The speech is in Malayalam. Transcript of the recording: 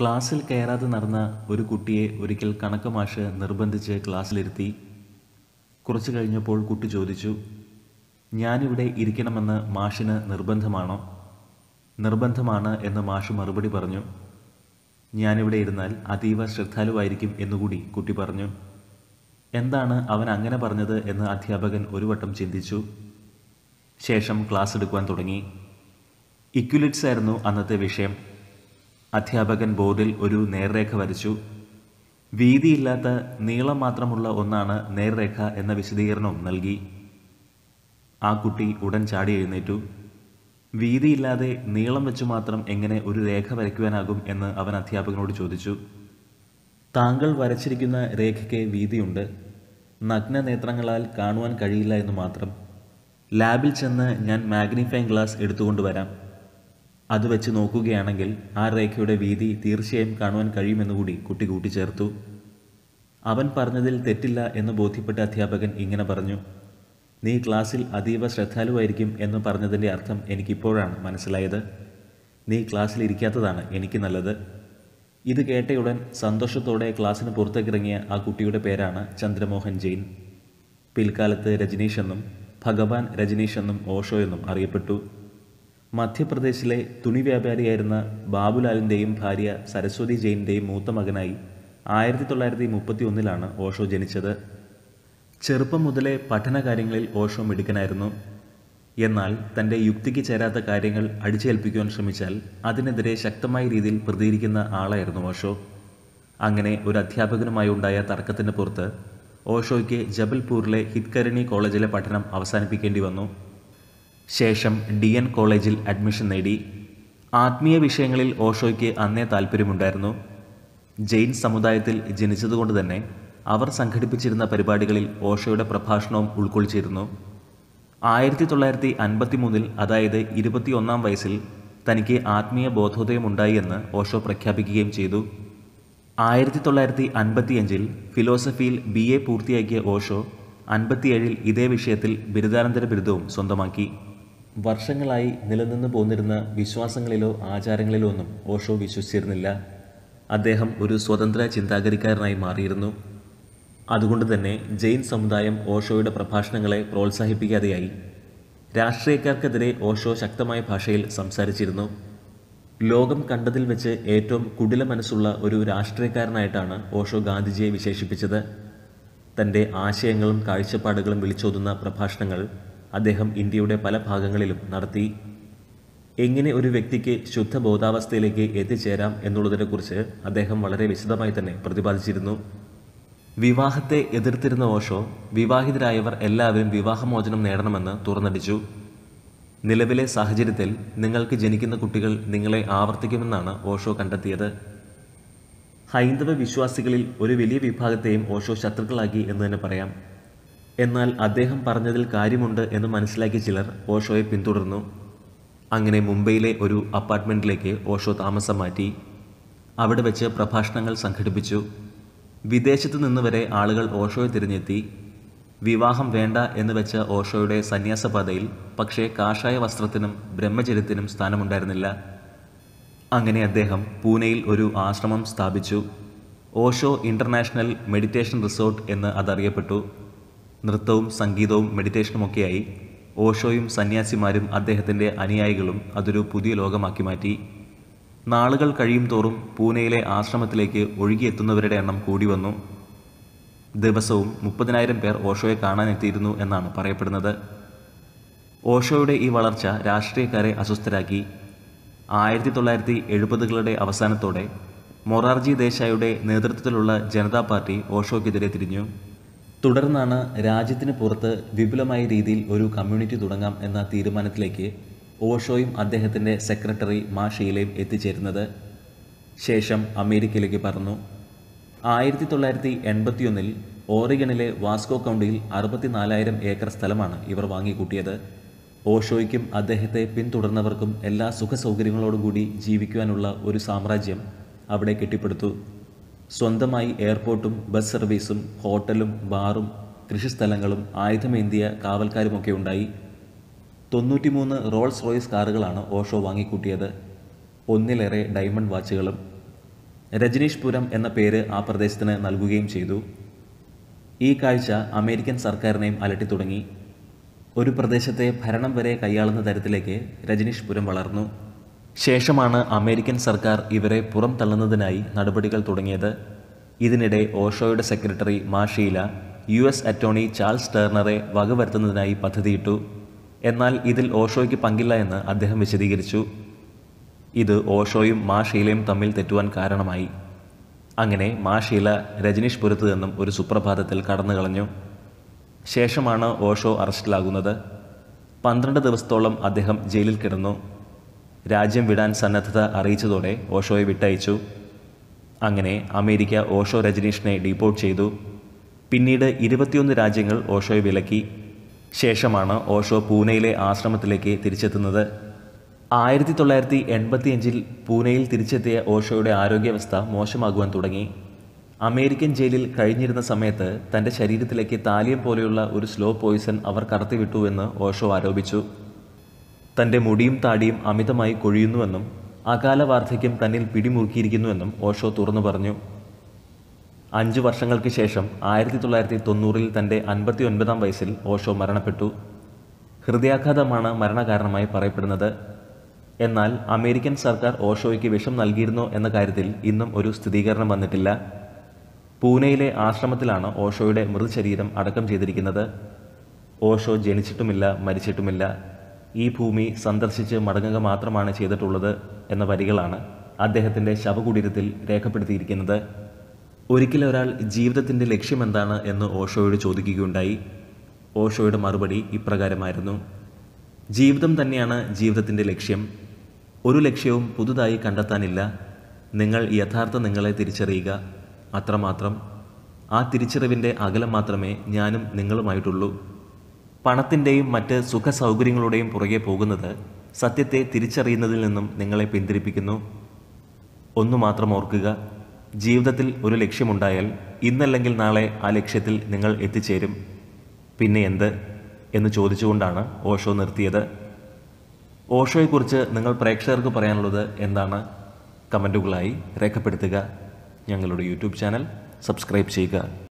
ക്ലാസ്സിൽ കയറാതെ നടന്ന ഒരു കുട്ടിയെ ഒരിക്കൽ കണക്ക് മാഷ് നിർബന്ധിച്ച് ക്ലാസ്സിലിരുത്തി. കുറച്ച് കഴിഞ്ഞപ്പോൾ കുട്ടി ചോദിച്ചു ഞാനിവിടെ ഇരിക്കണമെന്ന് മാഷിന് നിർബന്ധമാണോ? നിർബന്ധമാണ് എന്ന് മാഷ് മറുപടി പറഞ്ഞു. ഞാനിവിടെ ഇരുന്നാൽ അതീവ ശ്രദ്ധാലുവായിരിക്കും എന്നുകൂടി കുട്ടി പറഞ്ഞു. എന്താണ് അവൻ അങ്ങനെ പറഞ്ഞത്? എന്ന് അധ്യാപകൻ ഒരു വട്ടം ചിന്തിച്ചു. ശേഷം ക്ലാസ് എടുക്കുവാൻ തുടങ്ങി. ഇക്വിലിറ്റ്സ് ആയിരുന്നു അന്നത്തെ വിഷയം. അധ്യാപകൻ ബോർഡിൽ ഒരു നേർരേഖ വരച്ചു. വീതിയില്ലാത്ത നീളം മാത്രമുള്ള ഒന്നാണ് നേർരേഖ എന്ന വിശദീകരണവും നൽകി. ആ കുട്ടി ഉടൻ ചാടി എഴുന്നേറ്റു. വീതിയില്ലാതെ നീളം വെച്ചു മാത്രം എങ്ങനെ ഒരു രേഖ വരയ്ക്കുവാനാകും എന്ന് അവൻ അധ്യാപകനോട് ചോദിച്ചു. താങ്കൾ വരച്ചിരിക്കുന്ന രേഖയ്ക്ക് വീതിയുണ്ട്. നഗ്ന നേത്രങ്ങളാൽ കാണുവാൻ കഴിയില്ല എന്ന് മാത്രം. ലാബിൽ ചെന്ന് ഞാൻ മാഗ്നിഫൈങ് ഗ്ലാസ് എടുത്തുകൊണ്ട് വരാം. അത് വെച്ച് നോക്കുകയാണെങ്കിൽ ആ രേഖയുടെ വീതി തീർച്ചയായും കാണുവാൻ കഴിയുമെന്നുകൂടി കുട്ടി കൂട്ടിച്ചേർത്തു. അവൻ പറഞ്ഞതിൽ തെറ്റില്ല എന്ന് ബോധ്യപ്പെട്ട അധ്യാപകൻ ഇങ്ങനെ പറഞ്ഞു നീ ക്ലാസ്സിൽ അതീവ ശ്രദ്ധാലുവായിരിക്കും എന്ന് പറഞ്ഞതിന്റെ അർത്ഥം എനിക്കിപ്പോഴാണ് മനസ്സിലായത്. നീ ക്ലാസ്സിൽ ഇരിക്കാത്തതാണ് എനിക്ക് നല്ലത്. ഇത് കേട്ടയുടൻ സന്തോഷത്തോടെ ക്ലാസ്സിന് പുറത്തേക്കിറങ്ങിയ ആ കുട്ടിയുടെ പേരാണ് ചന്ദ്രമോഹൻ ജെയിൻ. പിൽക്കാലത്ത് രജനീഷ് എന്നും ഭഗവാൻ രജനീഷ് എന്നും ഓഷോ എന്നും അറിയപ്പെട്ടു. മധ്യപ്രദേശിലെ തുണി വ്യാപാരിയായിരുന്ന ബാബുലാലിന്റെയും ഭാര്യ സരസ്വതി ജെയിന്റെയും മൂത്ത മകനായി ആയിരത്തി തൊള്ളായിരത്തി മുപ്പത്തി ഒന്നിലാണ് ഓഷോ ജനിച്ചത്. ചെറുപ്പം മുതലേ പഠനകാര്യങ്ങളിൽ ഓഷോ മിടുക്കനായിരുന്നു. എന്നാൽ തന്റെ യുക്തിക്ക് ചേരാത്ത കാര്യങ്ങൾ അടിച്ചേൽപ്പിക്കുവാൻ ശ്രമിച്ചാൽ അതിനെതിരെ ശക്തമായ രീതിയിൽ പ്രതികരിക്കുന്ന ആളായിരുന്നു ഓഷോ. അങ്ങനെ ഒരു അധ്യാപകനുമായി ഉണ്ടായ തർക്കത്തിന് പുറത്ത് ഓഷോയ്ക്ക് ജബൽപൂരിലെ ഹിത്കരണി കോളേജിലെ പഠനം അവസാനിപ്പിക്കേണ്ടി വന്നു. ശേഷം ഡി എൻ കോളേജിൽ അഡ്മിഷൻ നേടി. ആത്മീയ വിഷയങ്ങളിൽ ഓഷോയ്ക്ക് അന്നേ താല്പര്യമുണ്ടായിരുന്നു ജെയിൻ സമുദായത്തിൽ ജനിച്ചതുകൊണ്ട് തന്നെ അവർ സംഘടിപ്പിച്ചിരുന്ന പരിപാടികളിൽ ഓഷോയുടെ പ്രഭാഷണവും ഉൾക്കൊള്ളിച്ചിരുന്നു. ആയിരത്തി തൊള്ളായിരത്തി അൻപത്തി മൂന്നിൽ അതായത് ഇരുപത്തിയൊന്നാം വയസ്സിൽ തനിക്ക് ആത്മീയ ബോധോദയം ഉണ്ടായി എന്ന് ഓഷോ പ്രഖ്യാപിക്കുകയും ചെയ്തു. ആയിരത്തി തൊള്ളായിരത്തി അൻപത്തിയഞ്ചിൽ ഫിലോസഫിയിൽ ബി എ പൂർത്തിയാക്കിയ ഓഷോ അൻപത്തിയേഴിൽ ഇതേ വിഷയത്തിൽ ബിരുദാനന്തര ബിരുദവും സ്വന്തമാക്കി. വർഷങ്ങളായി നിലനിന്ന് പോന്നിരുന്ന വിശ്വാസങ്ങളിലോ ആചാരങ്ങളിലോ ഒന്നും ഓഷോ വിശ്വസിച്ചിരുന്നില്ല. അദ്ദേഹം ഒരു സ്വതന്ത്ര ചിന്താഗതിക്കാരനായി മാറിയിരുന്നു. അതുകൊണ്ട് തന്നെ ജെയിൻ സമുദായം ഓഷോയുടെ പ്രഭാഷണങ്ങളെ പ്രോത്സാഹിപ്പിക്കാതെയായി. രാഷ്ട്രീയക്കാർക്കെതിരെ ഓഷോ ശക്തമായ ഭാഷയിൽ സംസാരിച്ചിരുന്നു. ലോകം കണ്ടതിൽ വെച്ച് ഏറ്റവും കുടില മനസ്സുള്ള ഒരു രാഷ്ട്രീയക്കാരനായിട്ടാണ് ഓഷോ ഗാന്ധിജിയെ വിശേഷിപ്പിച്ചത്. തന്റെ ആശയങ്ങളും കാഴ്ചപ്പാടുകളും വിളിച്ചോതുന്ന പ്രഭാഷണങ്ങൾ അദ്ദേഹം ഇന്ത്യയുടെ പല ഭാഗങ്ങളിലും നടത്തി എങ്ങനെ ഒരു വ്യക്തിക്ക് ശുദ്ധ ബോധാവസ്ഥയിലേക്ക് എത്തിച്ചേരാം എന്നുള്ളതിനെക്കുറിച്ച് അദ്ദേഹം വളരെ വിശദമായി തന്നെ പ്രതിപാദിച്ചിരുന്നു. വിവാഹത്തെ എതിർത്തിരുന്ന ഓഷോ വിവാഹിതരായവർ എല്ലാവരും വിവാഹമോചനം നേടണമെന്ന് തുറന്നടിച്ചു. നിലവിലെ സാഹചര്യത്തിൽ നിങ്ങൾക്ക് ജനിക്കുന്ന കുട്ടികൾ നിങ്ങളെ ആവർത്തിക്കുമെന്നാണ് ഓഷോ കണ്ടെത്തിയത്. ഹൈന്ദവ വിശ്വാസികളിൽ ഒരു വലിയ വിഭാഗത്തെയും ഓഷോ ശത്രുക്കളാക്കി എന്ന് തന്നെ പറയാം. എന്നാൽ അദ്ദേഹം പറഞ്ഞതിൽ കാര്യമുണ്ട് എന്ന് മനസ്സിലാക്കിയ ചിലർ ഓഷോയെ പിന്തുടർന്നു. അങ്ങനെ മുംബൈയിലെ ഒരു അപ്പാർട്ട്മെന്റിലേക്ക് ഓഷോ താമസം മാറ്റി. അവിടെ വെച്ച് പ്രഭാഷണങ്ങൾ സംഘടിപ്പിച്ചു. വിദേശത്ത് നിന്ന് വരെ ആളുകൾ ഓഷോയെ തിരഞ്ഞെത്തി. വിവാഹം വേണ്ട എന്ന് വെച്ച ഓഷോയുടെ സന്യാസപാതയിൽ പക്ഷേ കാഷായ വസ്ത്രത്തിനും ബ്രഹ്മചര്യത്തിനും സ്ഥാനമുണ്ടായിരുന്നില്ല. അങ്ങനെ അദ്ദേഹം പൂനെയിൽ ഒരു ആശ്രമം സ്ഥാപിച്ചു. ഓഷോ ഇന്റർനാഷണൽ മെഡിറ്റേഷൻ റിസോർട്ട് എന്ന് അതറിയപ്പെട്ടു. നൃത്തവും സംഗീതവും മെഡിറ്റേഷനുമൊക്കെയായി ഓഷോയും സന്യാസിമാരും അദ്ദേഹത്തിന്റെ അനുയായികളും അതൊരു പുതിയ ലോകമാക്കി മാറ്റി. നാളുകൾ കഴിയും തോറും പൂനെയിലെ ആശ്രമത്തിലേക്ക് ഒഴുകിയെത്തുന്നവരുടെ എണ്ണം കൂടി വന്നു. ദിവസവും മുപ്പതിനായിരം പേർ ഓഷോയെ കാണാനെത്തിയിരുന്നു എന്നാണ് പറയപ്പെടുന്നത്. ഓഷോയുടെ ഈ വളർച്ച രാഷ്ട്രീയക്കാരെ അസ്വസ്ഥരാക്കി. ആയിരത്തി തൊള്ളായിരത്തി എഴുപതുകളുടെ അവസാനത്തോടെ മൊറാർജി ദേശായിയുടെ നേതൃത്വത്തിലുള്ള ജനതാ പാർട്ടി ഓഷോയ്ക്കെതിരെ തിരിഞ്ഞു. തുടർന്നാണ് രാജ്യത്തിന് പുറത്ത് വിപുലമായ രീതിയിൽ ഒരു കമ്മ്യൂണിറ്റി തുടങ്ങാം എന്ന തീരുമാനത്തിലേക്ക് ഓഷോയും അദ്ദേഹത്തിന്റെ സെക്രട്ടറി മാ ഷീലയും എത്തിച്ചേരുന്നത്. ശേഷം അമേരിക്കയിലേക്ക് പറന്നു. ആയിരത്തി തൊള്ളായിരത്തി എൺപത്തിയൊന്നിൽ ഓറിഗണിലെ വാസ്കോ കൗണ്ടിയിൽ അറുപത്തിനാലായിരം ഏക്കർ സ്ഥലമാണ് ഇവർ വാങ്ങിക്കൂട്ടിയത്. ഓഷോയ്ക്കും അദ്ദേഹത്തെ പിന്തുടർന്നവർക്കും എല്ലാ സുഖസൗകര്യങ്ങളോടുകൂടി ജീവിക്കുവാനുള്ള ഒരു സാമ്രാജ്യം അവിടെ കെട്ടിപ്പടുത്തു. സ്വന്തമായി എയർപോർട്ടും ബസ് സർവീസും ഹോട്ടലും ബാറും കൃഷിസ്ഥലങ്ങളും ആയുധമേന്തിയ കാവൽക്കാരുമൊക്കെ ഉണ്ടായി. തൊണ്ണൂറ്റിമൂന്ന് റോൾസ് റോയ്സ് കാറുകളാണ് ഓഷോ വാങ്ങിക്കൂട്ടിയത്. ഒന്നിലേറെ ഡയമണ്ട് വാച്ചുകളും രജനീഷ് പുരം എന്ന പേര് ആ പ്രദേശത്തിന് നൽകുകയും ചെയ്തു. ഈ കാഴ്ച അമേരിക്കൻ സർക്കാരിനെയും അലട്ടി തുടങ്ങി. ഒരു പ്രദേശത്തെ ഭരണം വരെ കൈയാളുന്ന തരത്തിലേക്ക് രജനീഷ് പുരം വളർന്നു. ശേഷമാണ് അമേരിക്കൻ സർക്കാർ ഇവരെ പുറം തള്ളുന്നതിനായി നടപടികൾ തുടങ്ങിയത്. ഇതിനിടെ ഓഷോയുടെ secretary Ma Sheela U S attorney Charles ടേർണറെ വകവരുത്തുന്നതിനായി പദ്ധതിയിട്ടു. എന്നാൽ ഇതിൽ ഓഷോയ്ക്ക് പങ്കില്ല എന്ന് അദ്ദേഹം വിശദീകരിച്ചു. ഇത് ഓഷോയും മാഷീലയും തമ്മിൽ തെറ്റുവാൻ കാരണമായി. അങ്ങനെ മാഷീല രജനീഷ് പുരത്ത് നിന്നും ഒരു സുപ്രഭാതത്തിൽ കടന്നു കളഞ്ഞു. ശേഷമാണ് ഓഷോ അറസ്റ്റിലാകുന്നത്. പന്ത്രണ്ട് ദിവസത്തോളം അദ്ദേഹം ജയിലിൽ കിടന്നു. രാജ്യം വിടാൻ സന്നദ്ധത അറിയിച്ചതോടെ ഓഷോയെ വിട്ടയച്ചു. അങ്ങനെ അമേരിക്ക ഓഷോ രജനീഷിനെ ഡീപ്പോർട്ട് ചെയ്തു. പിന്നീട് ഇരുപത്തിയൊന്ന് രാജ്യങ്ങൾ ഓഷോയെ വിലക്കി. ശേഷമാണ് ഓഷോ പൂനെയിലെ ആശ്രമത്തിലേക്ക് തിരിച്ചെത്തുന്നത്. ആയിരത്തി തൊള്ളായിരത്തി എൺപത്തിയഞ്ചിൽ പൂനെയിൽ തിരിച്ചെത്തിയ ഓഷോയുടെ ആരോഗ്യാവസ്ഥ മോശമാകുവാൻ തുടങ്ങി. അമേരിക്കൻ ജയിലിൽ കഴിഞ്ഞിരുന്ന സമയത്ത് തന്റെ ശരീരത്തിലേക്ക് താലിയം പോലെയുള്ള ഒരു സ്ലോ പോയിസൺ അവർ കടത്തിവിട്ടു എന്ന് ഓഷോ ആരോപിച്ചു. തന്റെ മുടിയും താടിയും അമിതമായി കൊഴിയുന്നുവെന്നും അകാല വാർദ്ധക്യം തന്നിൽ പിടിമുറുക്കിയിരിക്കുന്നുവെന്നും ഓഷോ തുറന്നു പറഞ്ഞു. അഞ്ച് വർഷങ്ങൾക്ക് ശേഷം ആയിരത്തി തൊള്ളായിരത്തി തൊണ്ണൂറിൽ തന്റെ അൻപത്തി ഒൻപതാം വയസ്സിൽ ഓഷോ മരണപ്പെട്ടു. ഹൃദയാഘാതമാണ് മരണകാരണമായി പറയപ്പെടുന്നത്. എന്നാൽ അമേരിക്കൻ സർക്കാർ ഓഷോയ്ക്ക് വിഷം നൽകിയിരുന്നോ എന്ന കാര്യത്തിൽ ഇന്നും ഒരു സ്ഥിരീകരണം വന്നിട്ടില്ല. പൂനെയിലെ ആശ്രമത്തിലാണ് ഓഷോയുടെ മൃതശരീരം അടക്കം ചെയ്തിരിക്കുന്നത്. ഓഷോ ജനിച്ചിട്ടുമില്ല മരിച്ചിട്ടുമില്ല. ഈ ഭൂമി സന്ദർശിച്ച് മടങ്ങുക മാത്രമാണ് ചെയ്തിട്ടുള്ളത് എന്ന വരികളാണ് അദ്ദേഹത്തിന്റെ ശവകുടീരത്തിൽ രേഖപ്പെടുത്തിയിരിക്കുന്നത്. ഒരിക്കൽ ഒരാൾ ജീവിതത്തിന്റെ ലക്ഷ്യമെന്താണ് എന്ന് ഓഷോയോട് ചോദിക്കുകയുണ്ടായി. ഓഷോയുടെ മറുപടി ഇപ്രകാരമായിരുന്നു. ജീവിതം തന്നെയാണ് ജീവിതത്തിന്റെ ലക്ഷ്യം. ഒരു ലക്ഷ്യവും പുതുതായി കണ്ടെത്താനില്ല. നിങ്ങൾ യഥാർത്ഥ നിങ്ങളെ തിരിച്ചറിയുക. അത്രമാത്രം. ആ തിരിച്ചറിവിന്റെ അകലം മാത്രമേ ഞാനും നിങ്ങളുമായിട്ടുള്ളൂ. പണത്തിന്റെയും മറ്റ് സുഖ സൗകര്യങ്ങളുടെയും പുറകെ പോകുന്നത് സത്യത്തെ തിരിച്ചറിയുന്നതിൽ നിന്നും നിങ്ങളെ പിന്തിരിപ്പിക്കുന്നു. ഒന്നു മാത്രം ഓർക്കുക ജീവിതത്തിൽ ഒരു ലക്ഷ്യമുണ്ടായാൽ ഇന്നല്ലെങ്കിൽ നാളെ ആ ലക്ഷ്യത്തിൽ നിങ്ങൾ എത്തിച്ചേരും. പിന്നെ എന്ത് എന്ന് ചോദിച്ചുകൊണ്ടാണ് ഓഷോ നിർത്തിയത്. ഓഷോയെക്കുറിച്ച് നിങ്ങൾ പ്രേക്ഷകർക്ക് പറയാനുള്ളത് എന്താണ്? കമന്റുകളായി രേഖപ്പെടുത്തുക. ഞങ്ങളുടെ യൂട്യൂബ് ചാനൽ സബ്സ്ക്രൈബ് ചെയ്യുക.